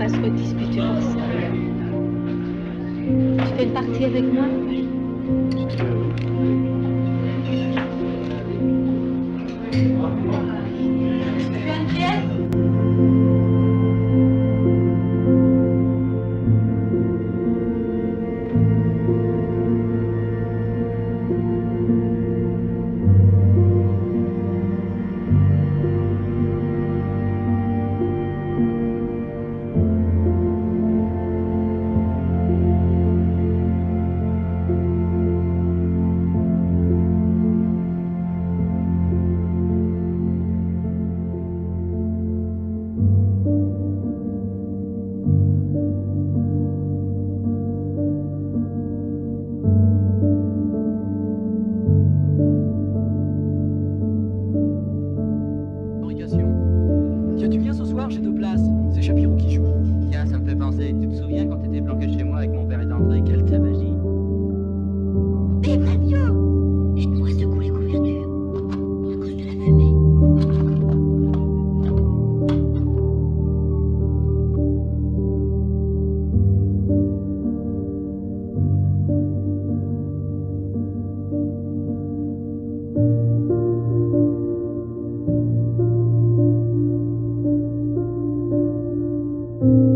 va se redisputer pour ça. Tu fais une partie avec moi? Euh, planqué chez moi avec mon père et d'André. Quelle tabagie. Hé, Fabio Aide-moi à secouer les couvertures. À cause de la fumée. you